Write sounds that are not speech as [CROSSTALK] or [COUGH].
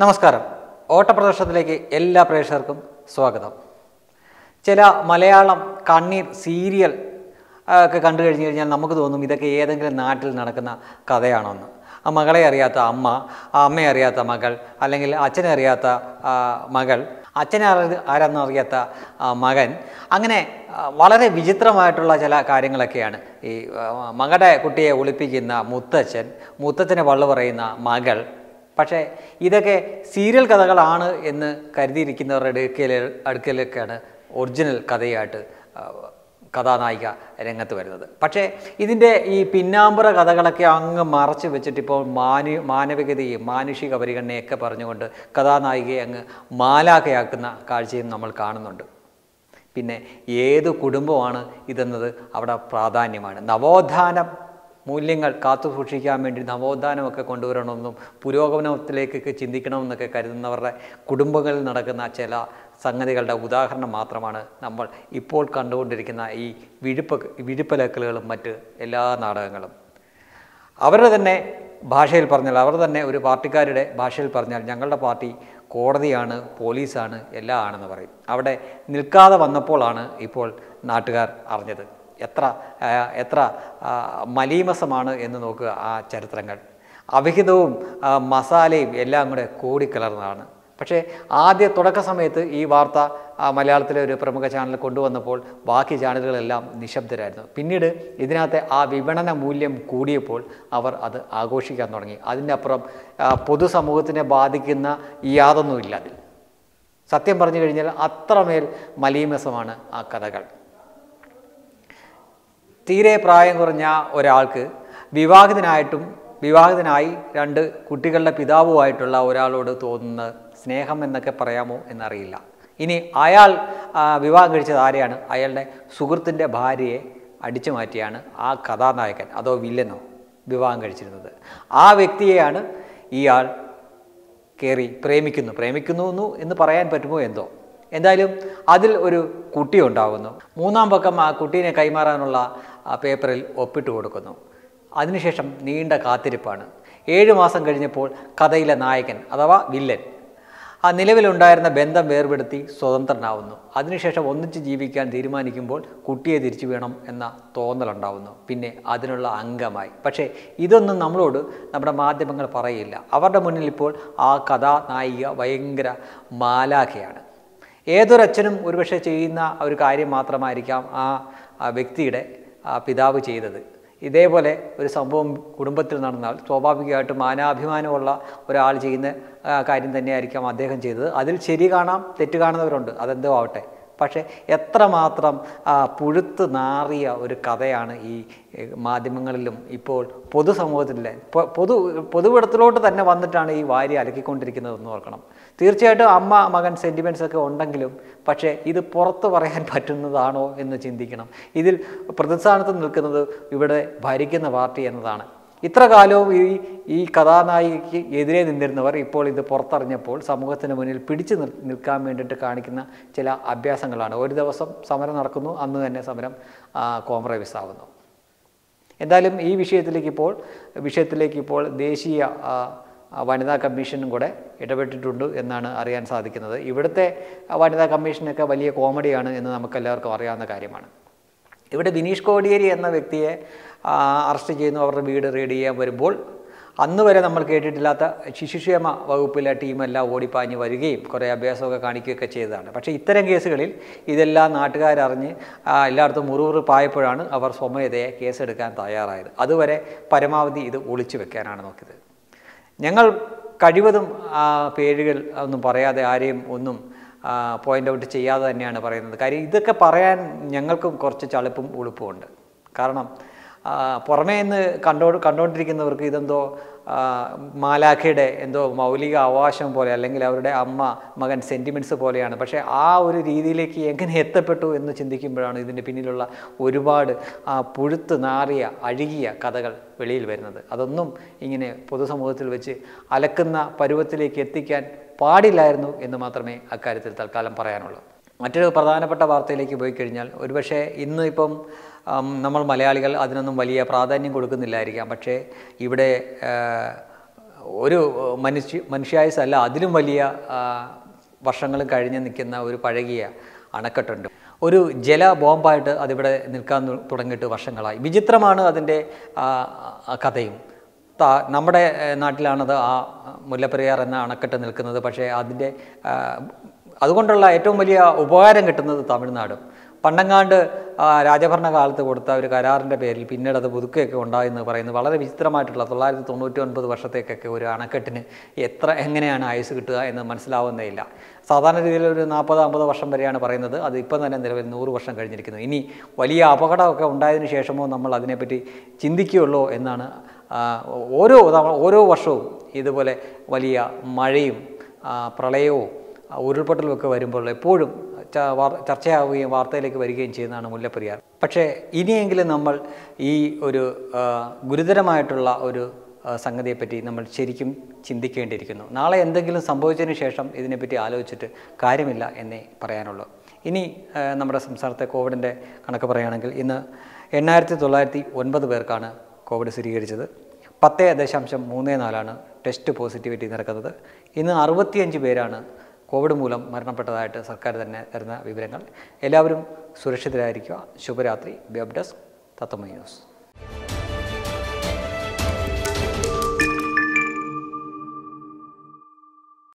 നമസ്കാരം. ഓട്ടപ്രദർശനത്തിലേക്ക് എല്ലാ പ്രേക്ഷകർക്കും സ്വാഗതം. ചില മലയാളം കണ്ണീർ സീരിയൽ ഒക്കെ കണ്ടു കഴിഞ്ഞു കഴിഞ്ഞാൽ നമുക്ക് തോന്നും ഇതൊക്കെ ഏതെങ്കിലും നാട്ടിൽ നടക്കുന്ന കഥയാണോന്ന്. ആ മകളെ അറിയാത്ത അമ്മ ആ അമ്മയെ അറിയാത്ത മകൾ അല്ലെങ്കിൽ അച്ഛനെ അറിയാത്ത മകൾ അച്ഛനെ ആരാന്ന് അറിയാത്ത മകൻ. അങ്ങനെ വളരെ വിചിത്രമായിട്ടുള്ള ചില കാര്യങ്ങളൊക്കെയാണ് ഈ മകളുടെ കുട്ടിയെ ഒളിപ്പിക്കുന്ന മുത്തച്ഛൻ മുത്തച്ഛനെ വള്ളു പറയുന്ന മകൾ. പക്ഷേ ഇതൊക്കെ സീരിയൽ കഥകളാണ് എന്ന് കരുതിയിരിക്കുന്നവരുടെ അടുക്കൽ അടുക്കലൊക്കെയാണ് ഒറിജിനൽ കഥയായിട്ട് കഥാനായിക രംഗത്ത് വരുന്നത്. പക്ഷേ ഇതിന്റെ ഈ പിന്നാമ്പുറ കഥകളൊക്കെ അങ്ങ് മറച്ചു വെച്ചിട്ട് ഇപ്പോൾ മാനു മാനവികതയും മാനുഷിക പരിഗണനയൊക്കെ പറഞ്ഞുകൊണ്ട് കഥാനായികയെ അങ്ങ് മാലാഖയാക്കുന്ന കാഴ്ചയും നമ്മൾ കാണുന്നുണ്ട്. പിന്നെ ഏത് കുടുംബമാണ് ഇതെന്നത് അവിടെ പ്രാധാന്യമാണ്. നവോത്ഥാനം മൂല്യങ്ങൾ കാത്തു സൂക്ഷിക്കാൻ വേണ്ടി നവോത്ഥാനമൊക്കെ കൊണ്ടുവരണമെന്നും പുരോഗമനത്തിലേക്കൊക്കെ ചിന്തിക്കണമെന്നൊക്കെ കരുതുന്നവരുടെ കുടുംബങ്ങളിൽ നടക്കുന്ന ചില സംഗതികളുടെ ഉദാഹരണം മാത്രമാണ് നമ്മൾ ഇപ്പോൾ കണ്ടുകൊണ്ടിരിക്കുന്ന ഈ വിഴുപ്പ് വിഴുപ്പലക്കലുകളും മറ്റ് എല്ലാ നാടകങ്ങളും. അവരുടെ തന്നെ ഭാഷയിൽ പറഞ്ഞാൽ അവർ തന്നെ ഒരു പാർട്ടിക്കാരുടെ ഭാഷയിൽ പറഞ്ഞാൽ ഞങ്ങളുടെ പാർട്ടി കോടതിയാണ് പോലീസാണ് എല്ലാം ആണെന്ന് പറയും. അവിടെ നിൽക്കാതെ വന്നപ്പോഴാണ് ഇപ്പോൾ നാട്ടുകാർ അറിഞ്ഞത്. എത്ര എത്ര മലീമസമാണ് എന്ന് നോക്കുക ആ ചരിത്രങ്ങൾ. അവിഹിതവും മസാലയും എല്ലാം കൂടെ കൂടിക്കലർന്നതാണ് പക്ഷേ ആദ്യ തുടക്ക സമയത്ത് ഈ വാർത്ത മലയാളത്തിലെ ഒരു പ്രമുഖ ചാനൽ കൊണ്ടുവന്നപ്പോൾ ബാക്കി ചാനലുകളെല്ലാം നിശബ്ദരായിരുന്നു. പിന്നീട് ഇതിനകത്തെ ആ വിപണന മൂല്യം കൂടിയപ്പോൾ അവർ അത് ആഘോഷിക്കാൻ തുടങ്ങി. അതിന്റെ അപ്പുറം പൊതുസമൂഹത്തിനെ ബാധിക്കുന്ന യാതൊന്നുമില്ല അതിൽ. സത്യം പറഞ്ഞു കഴിഞ്ഞാൽ അത്രമേൽ മലീമസമാണ് ആ കഥകൾ. തീരെ പ്രായം കുറഞ്ഞ ഒരാൾക്ക് വിവാഹിതനായിട്ടും വിവാഹിതനായി രണ്ട് കുട്ടികളുടെ പിതാവുമായിട്ടുള്ള ഒരാളോട് തോന്നുന്ന സ്നേഹം എന്നൊക്കെ പറയാമോ എന്നറിയില്ല. ഇനി അയാൾ വിവാഹം കഴിച്ചത് ആരെയാണ്? അയാളുടെ സുഹൃത്തിന്റെ ഭാര്യയെ അടിച്ചു മാറ്റിയാണ് ആ കഥാനായകൻ അതോ വില്ലനോ വിവാഹം കഴിച്ചിരുന്നത്. ആ വ്യക്തിയെയാണ് ഇയാൾ കയറി പ്രേമിക്കുന്നു. പ്രേമിക്കുന്നു എന്ന് പറയാൻ പറ്റുമോ എന്തോ? എന്തായാലും അതിൽ ഒരു കുട്ടി ഉണ്ടാകുന്നു മൂന്നാം പക്കം ആ കുട്ടീനെ കൈമാറാനുള്ള പേപ്പറിൽ ഒപ്പിട്ട് കൊടുക്കുന്നു. അതിനുശേഷം നീണ്ട കാത്തിരിപ്പാണ്. ഏഴ് മാസം കഴിഞ്ഞപ്പോൾ കഥയിലെ നായകൻ അഥവാ വില്ലൻ ആ നിലവിലുണ്ടായിരുന്ന ബന്ധം വേർപെടുത്തി സ്വതന്ത്രനാവുന്നു. അതിനുശേഷം ഒന്നിച്ച് ജീവിക്കാൻ തീരുമാനിക്കുമ്പോൾ കുട്ടിയെ തിരിച്ചു വേണം എന്ന തോന്നലുണ്ടാവുന്നു. പിന്നെ അതിനുള്ള അംഗമായി. പക്ഷേ ഇതൊന്നും നമ്മളോട് നമ്മുടെ മാധ്യമങ്ങൾ പറയില്ല. അവരുടെ മുന്നിൽ ഇപ്പോൾ ആ കഥാനായിക ഭയങ്കര മാലാഖയാണ്. ഏതൊരച്ഛനും ഒരുപക്ഷെ ചെയ്യുന്ന ഒരു കാര്യം മാത്രമായിരിക്കാം ആ വ്യക്തിയുടെ പിതാവ് ചെയ്തത്. ഇതേപോലെ ഒരു സംഭവം കുടുംബത്തിൽ നടന്നാൽ സ്വാഭാവികമായിട്ടും മാനാഭിമാനമുള്ള ഒരാൾ ചെയ്യുന്ന കാര്യം തന്നെയായിരിക്കാം അദ്ദേഹം ചെയ്തത്. അതിൽ ശരി കാണാം തെറ്റ് കാണുന്നവരുണ്ട്. അതെന്തോ ആവട്ടെ. പക്ഷേ എത്രമാത്രം പുഴുത്ത് നാറിയ ഒരു കഥയാണ് ഈ മാധ്യമങ്ങളിലും ഇപ്പോൾ പൊതുസമൂഹത്തിലെ പൊതു പൊതുവിടത്തിലോട്ട് തന്നെ വന്നിട്ടാണ് ഈ വാരി അലക്കിക്കൊണ്ടിരിക്കുന്നതെന്ന് ഓർക്കണം. തീർച്ചയായിട്ടും അമ്മ മകൻ സെന്റിമെന്റ്സ് ഒക്കെ ഉണ്ടെങ്കിലും പക്ഷേ ഇത് പുറത്ത് പറയാൻ [LAUGHS] പറ്റുന്നതാണോ എന്ന് ചിന്തിക്കണം. ഇതിൽ പ്രതിസ്ഥാനത്ത് നിൽക്കുന്നത് ഇവിടെ ഭരിക്കുന്ന പാർട്ടി എന്നതാണ്. ഇത്ര കാലവും ഈ ഈ കഥാനായികയ്ക്ക് എതിരെ നിന്നിരുന്നവർ ഇപ്പോൾ ഇത് പുറത്തറിഞ്ഞപ്പോൾ സമൂഹത്തിന് മുന്നിൽ പിടിച്ചു നിൽ നിൽക്കാൻ വേണ്ടിയിട്ട് കാണിക്കുന്ന ചില അഭ്യാസങ്ങളാണ്. ഒരു ദിവസം സമരം നടക്കുന്നു അന്ന് തന്നെ സമരം കോംപ്രമൈസ് ആവുന്നു. എന്തായാലും ഈ വിഷയത്തിലേക്ക് ഇപ്പോൾ വിഷയത്തിലേക്ക് ഇപ്പോൾ ദേശീയ വനിതാ കമ്മീഷനും കൂടെ ഇടപെട്ടിട്ടുണ്ട് എന്നാണ് അറിയാൻ സാധിക്കുന്നത്. ഇവിടുത്തെ വനിതാ കമ്മീഷനൊക്കെ വലിയ കോമഡിയാണ് എന്ന് നമുക്കെല്ലാവർക്കും അറിയാവുന്ന കാര്യമാണ്. ഇവിടെ ബിനീഷ് കോടിയേരി എന്ന വ്യക്തിയെ അറസ്റ്റ് ചെയ്യുന്നു. അവരുടെ വീട് റെയ്ഡ് ചെയ്യാൻ വരുമ്പോൾ അന്ന് വരെ നമ്മൾ കേട്ടിട്ടില്ലാത്ത ശിശുക്ഷേമ വകുപ്പിലെ ടീമെല്ലാം ഓടിപ്പാഞ്ഞ് വരികയും കുറേ അഭ്യാസമൊക്കെ കാണിക്കുകയൊക്കെ ചെയ്തതാണ്. പക്ഷേ ഇത്തരം കേസുകളിൽ ഇതെല്ലാം നാട്ടുകാരറിഞ്ഞ് എല്ലായിടത്തും എല്ലായിടത്തും മുറിവുറുപ്പായപ്പോഴാണ് അവർ സ്വമേധയെ കേസെടുക്കാൻ തയ്യാറായത്. അതുവരെ പരമാവധി ഇത് ഒളിച്ചു വെക്കാനാണ് നോക്കിയത്. ഞങ്ങൾ കഴിവതും പേരുകൾ ഒന്നും പറയാതെ ആരെയും ഒന്നും പോയിന്റ് ഔട്ട് ചെയ്യാതെ തന്നെയാണ് പറയുന്നത്. കാര്യം ഇതൊക്കെ പറയാൻ ഞങ്ങൾക്കും കുറച്ച് ചളുപ്പും ഉളുപ്പുമുണ്ട് കാരണം പുറമേ നിന്ന് കണ്ടോ കണ്ടുകൊണ്ടിരിക്കുന്നവർക്ക് ഇതെന്തോ മാലാഖയുടെ എന്തോ മൗലിക അവകാശം പോലെ അല്ലെങ്കിൽ അവരുടെ അമ്മ മകൻ സെന്റിമെന്റ്സ് പോലെയാണ്. പക്ഷേ ആ ഒരു രീതിയിലേക്ക് എങ്ങനെ എത്തപ്പെട്ടു എന്ന് ചിന്തിക്കുമ്പോഴാണ് ഇതിന്റെ പിന്നിലുള്ള ഒരുപാട് ആ പുഴുത്ത് നാറിയ അഴുകിയ കഥകൾ വെളിയിൽ വരുന്നത്. അതൊന്നും ഇങ്ങനെ പൊതുസമൂഹത്തിൽ വെച്ച് അലക്കുന്ന പരുവത്തിലേക്ക് എത്തിക്കാൻ പാടില്ലായിരുന്നു എന്ന് മാത്രമേ അക്കാര്യത്തിൽ തൽക്കാലം പറയാനുള്ളൂ. മറ്റൊരു പ്രധാനപ്പെട്ട വാർത്തയിലേക്ക് പോയി കഴിഞ്ഞാൽ ഒരുപക്ഷെ ഇന്ന് ഇപ്പം നമ്മൾ മലയാളികൾ അതിനൊന്നും വലിയ പ്രാധാന്യം കൊടുക്കുന്നില്ലായിരിക്കാം. പക്ഷേ ഇവിടെ ഒരു മനുഷ്യ മനുഷ്യായുസല്ല അതിലും വലിയ വർഷങ്ങൾ കഴിഞ്ഞ് നിൽക്കുന്ന ഒരു പഴകിയ അണക്കെട്ടുണ്ട്. ഒരു ജല ബോംബായിട്ട് അതിവിടെ നിൽക്കാൻ തുടങ്ങിയിട്ട് വർഷങ്ങളായി. വിചിത്രമാണ് അതിന്റെ കഥയും. നമ്മുടെ നാട്ടിലാണത് ആ മുല്ലപ്പെരിയാർ എന്ന അണക്കെട്ട് നിൽക്കുന്നത്. പക്ഷേ അതിന്റെ അതുകൊണ്ടുള്ള ഏറ്റവും വലിയ ഉപകാരം കിട്ടുന്നത് തമിഴ്നാടും. പണ്ടങ്ങാണ്ട് രാജഭരണ കാലത്ത് കൊടുത്ത ഒരു കരാറിന്റെ പേരിൽ പിന്നീട് അത് പുതുക്കുകയൊക്കെ ഉണ്ടായെന്ന് പറയുന്നത് വളരെ വിചിത്രമായിട്ടുള്ള തൊള്ളായിരത്തി തൊണ്ണൂറ്റി ഒൻപത് വർഷത്തേക്കൊക്കെ ഒരു അണക്കെട്ടിന് എത്ര എങ്ങനെയാണ് ആയുസ് കിട്ടുക എന്ന് മനസ്സിലാവുന്നേ ഇല്ല സാധാരണ രീതിയിൽ ഒരു നാൽപ്പത് അമ്പത് വർഷം വരെയാണ് പറയുന്നത്. അത് ഇപ്പം തന്നെ നിലവിൽ നൂറ് വർഷം കഴിഞ്ഞിരിക്കുന്നു. ഇനി വലിയ അപകടമൊക്കെ ഉണ്ടായതിനു ശേഷമോ നമ്മൾ അതിനെപ്പറ്റി ചിന്തിക്കുകയുള്ളൂ എന്നാണ് ഓരോ തവണ ഓരോ വർഷവും ഇതുപോലെ വലിയ മഴയും പ്രളയവും ഉരുൾപൊട്ടലുമൊക്കെ വരുമ്പോൾ എപ്പോഴും ചർച്ചയാവുകയും വാർത്തയിലേക്ക് വരികയും ചെയ്യുന്നതാണ് മുല്ലപ്പെരിയാർ. പക്ഷേ ഇനിയെങ്കിലും നമ്മൾ ഈ ഒരു ഗുരുതരമായിട്ടുള്ള ഒരു സംഗതിയെപ്പറ്റി നമ്മൾ ശരിക്കും ചിന്തിക്കേണ്ടിയിരിക്കുന്നു. നാളെ എന്തെങ്കിലും സംഭവിച്ചതിന് ശേഷം ഇതിനെപ്പറ്റി ആലോചിച്ചിട്ട് കാര്യമില്ല എന്നേ പറയാനുള്ളൂ. ഇനി നമ്മുടെ സംസ്ഥാനത്തെ കോവിഡിന്റെ കണക്ക് പറയുകയാണെങ്കിൽ ഇന്ന് എണ്ണായിരത്തി തൊള്ളായിരത്തി ഒൻപത് പേർക്കാണ് കോവിഡ് സ്ഥിരീകരിച്ചത്. പത്ത് ദശാംശം മൂന്ന് നാലാണ് ടെസ്റ്റ് പോസിറ്റിവിറ്റി നിരക്കുന്നത് ഇന്ന് അറുപത്തിയഞ്ച് പേരാണ് കോവിഡ് മൂലം മരണപ്പെട്ടതായിട്ട് സർക്കാർ തന്നെ തരുന്ന വിവരങ്ങൾ. എല്ലാവരും സുരക്ഷിതരായിരിക്കുക. ശുഭരാത്രി. Web desk Thathamma news.